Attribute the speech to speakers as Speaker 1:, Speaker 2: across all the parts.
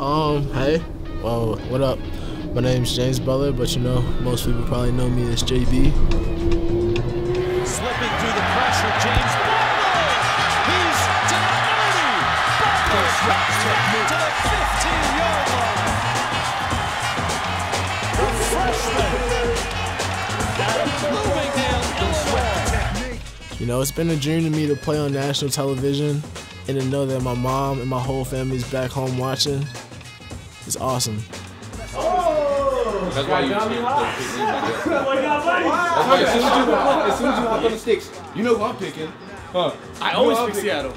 Speaker 1: Um, hey, well, what up? My name's James Butler, but you know, most people probably know me as JB.
Speaker 2: Slipping through the pressure, James Butler. He's the 30. Butler to the 15-yard line. The freshman. Illinois.
Speaker 1: You know, it's been a dream to me to play on national television and to know that my mom and my whole family's back home watching. It's awesome.
Speaker 3: That's why you. That's why as soon as you hop, as soon as you hop on the sticks, you know who I'm picking, huh?
Speaker 4: I
Speaker 3: You
Speaker 4: always pick
Speaker 3: I'm
Speaker 4: Seattle.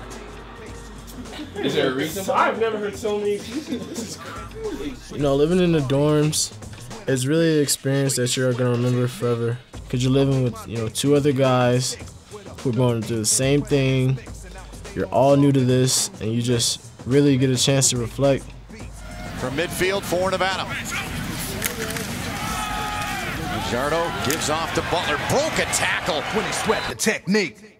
Speaker 3: Is there a reason?
Speaker 4: So? I've never heard so many excuses. This is crazy.
Speaker 1: You know, living in the dorms is really an experience that you're gonna remember forever. Cause you're living with, you know, two other guys who are going to do the same thing. You're all new to this, and you just really get a chance to reflect.
Speaker 5: From midfield for Nevada. Jardo gives off to Butler. Broke a tackle.
Speaker 6: when he sweat the technique.
Speaker 5: Here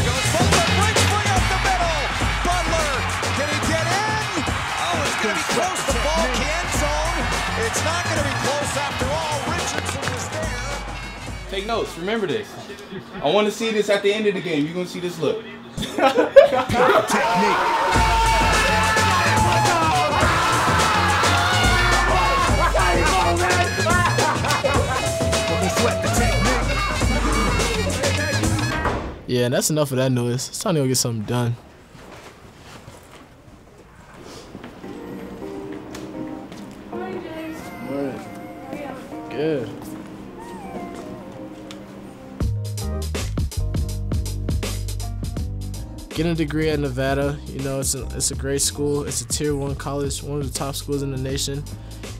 Speaker 5: goes Butler. Breaks free up the middle. Butler. Can he get in? Oh, it's going to be close to ball can zone. It's not going to be close after all. Richardson was there.
Speaker 3: Take notes. Remember this. I want to see this at the end of the game. You're gonna see this look.
Speaker 6: Technique.
Speaker 1: Yeah, and that's enough of that noise. It's time to go get something done. Good. Getting a degree at Nevada, you know, it's a, it's a great school. It's a tier one college, one of the top schools in the nation.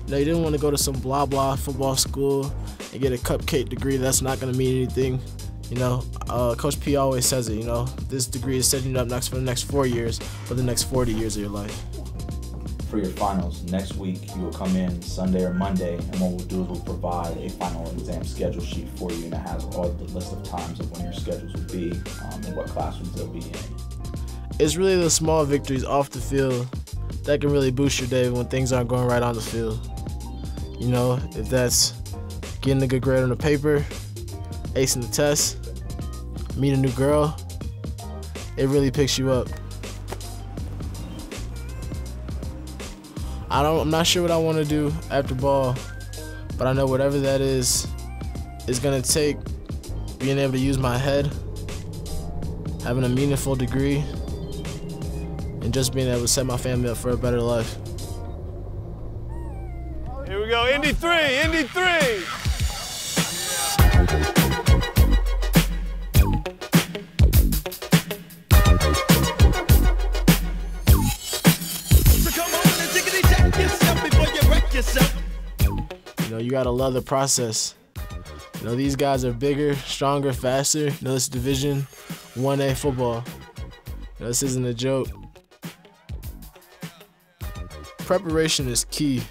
Speaker 1: You know, you didn't want to go to some blah blah football school and get a cupcake degree. That's not going to mean anything. You know, uh, Coach P always says it. You know, this degree is setting you up next for the next four years, for the next 40 years of your life.
Speaker 7: for your finals next week you will come in sunday or monday and what we'll do is we'll provide a final exam schedule sheet for you and it has all the list of times of when your schedules will be um, and what classrooms they'll be in
Speaker 1: It's really the small victories off the field that can really boost your day when things aren't going right on the field. You know, if that's getting a good grade on the paper, acing the test, meet a new girl, it really picks you up. I don't I'm not sure what I want to do after ball, but I know whatever that is is going to take being able to use my head, having a meaningful degree, and just being able to set my family up for a better life.
Speaker 4: Here we go, Indy 3, Indy
Speaker 6: 3. Yourself. You
Speaker 1: know, you gotta love the process. You know, these guys are bigger, stronger, faster. You know, this Division 1A football. You know, this isn't a joke. Preparation is key,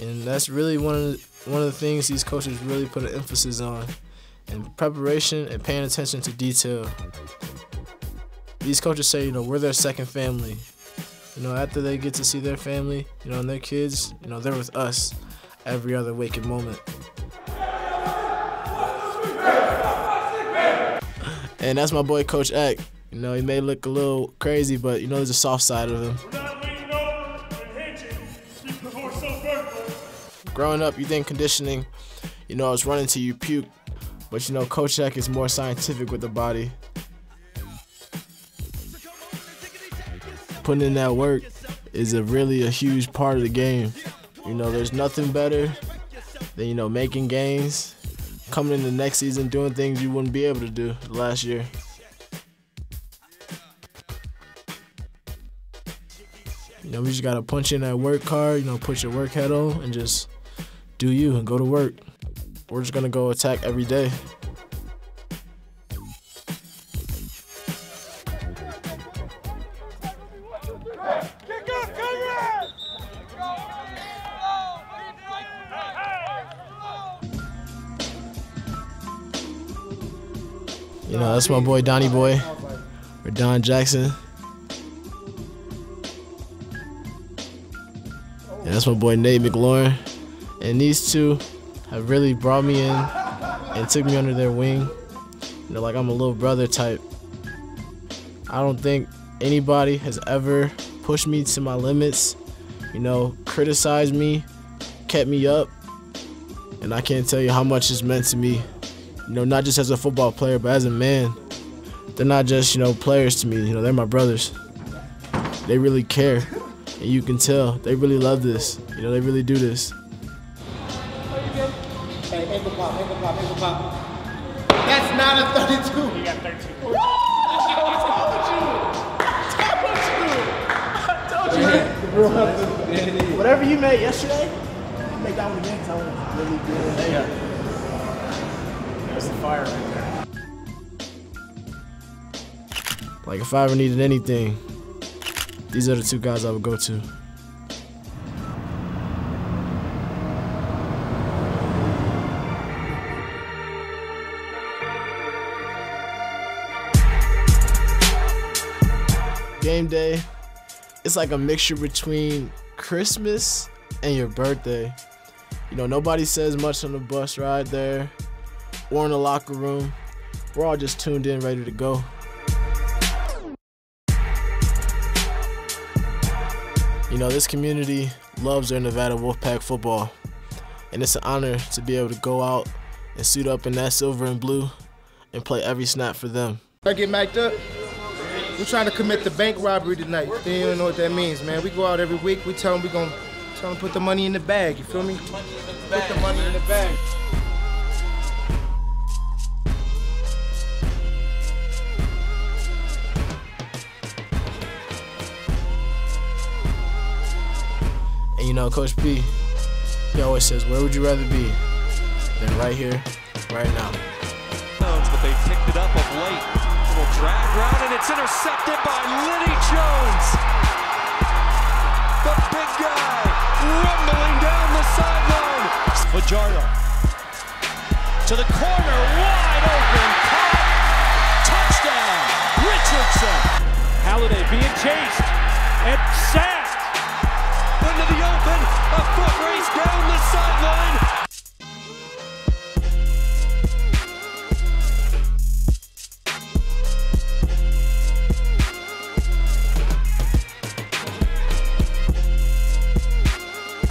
Speaker 1: and that's really one of the, one of the things these coaches really put an emphasis on. And preparation and paying attention to detail. These coaches say, you know, we're their second family. You know, after they get to see their family, you know, and their kids, you know, they're with us every other waking moment. And that's my boy Coach Eck. You know, he may look a little crazy, but you know there's a soft side of him. Growing up, you think conditioning, you know, I was running till you puke. But you know, Coach Eck is more scientific with the body. Putting in that work is a really a huge part of the game. You know, there's nothing better than you know making gains, coming in the next season doing things you wouldn't be able to do last year. You know, we just gotta punch in that work card. You know, put your work head on and just do you and go to work. We're just gonna go attack every day. You know, that's my boy Donnie Boy or Don Jackson. And that's my boy Nate McLaurin. And these two have really brought me in and took me under their wing. You know, like I'm a little brother type. I don't think anybody has ever pushed me to my limits, you know, criticized me, kept me up. And I can't tell you how much it's meant to me, you know, not just as a football player, but as a man. They're not just, you know, players to me, you know, they're my brothers. They really care. And you can tell they really love this. You know, they really do this.
Speaker 8: Hey, ankle pop, ankle pop, ankle pop. That's not a 32. You got 13.
Speaker 1: Whatever you made yesterday, make that one again because I was really good. Yeah. That's the fire right there. Like if I ever needed anything, these are the two guys I would go to. Game day, it's like a mixture between Christmas and your birthday. You know, nobody says much on the bus ride there or in the locker room. We're all just tuned in, ready to go. You know, this community loves their Nevada Wolfpack football, and it's an honor to be able to go out and suit up in that silver and blue and play every snap for them.
Speaker 8: I get mic'd up. We're trying to commit the bank robbery tonight. They don't know what that means, man. We go out every week. We tell them we're tell them put the money in the bag. You feel me? Put the money in the bag.
Speaker 1: Know, Coach P, he always says, where would you rather be than right here, right now?
Speaker 2: But they picked it up of late. Little drag route, and it's intercepted by Lenny Jones. The big guy rumbling down the sideline. Fajardo to the corner, wide open. Caught. Touchdown, Richardson. Halliday being chased and sacked. The open, a foot race down the sideline.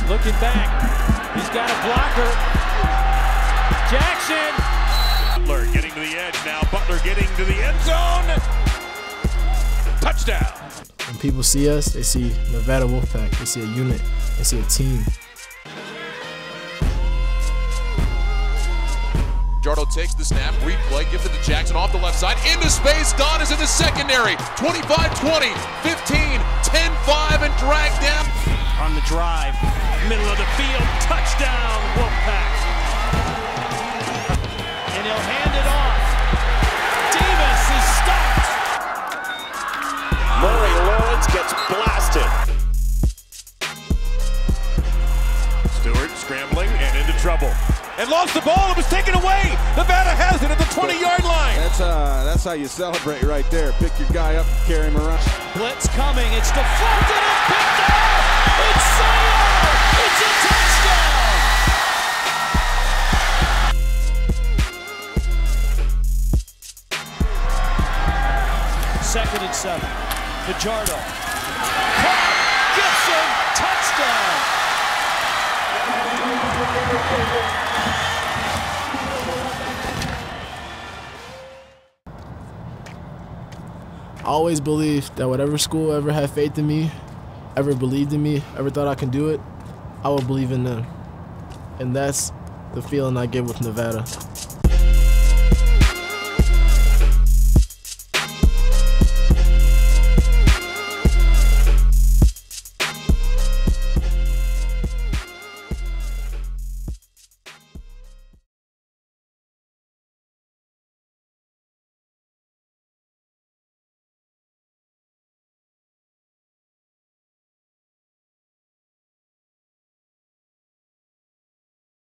Speaker 2: Looking back, he's got a blocker. Jackson.
Speaker 4: Butler getting to the edge now. Butler getting to the end zone. Touchdown.
Speaker 1: When people see us, they see Nevada Wolfpack, they see a unit, they see a team.
Speaker 9: Jardo takes the snap, replay, gives it to Jackson off the left side, into space. Don is in the secondary. 25-20, 15, 10-5, and dragged down.
Speaker 2: On the drive, middle of the field, touchdown, Wolfpack. And he'll hand
Speaker 4: gets blasted. Stewart scrambling and into trouble. And lost the ball. It was taken away. Nevada has it at the 20-yard line.
Speaker 6: That's uh, that's how you celebrate right there. Pick your guy up, and carry him around.
Speaker 2: Blitz coming. It's deflected and picked off. It's Sayer. It's a touchdown. Second and seven. Fajardo.
Speaker 1: I always believed that whatever school ever had faith in me, ever believed in me, ever thought I can do it, I would believe in them. And that's the feeling I get with Nevada.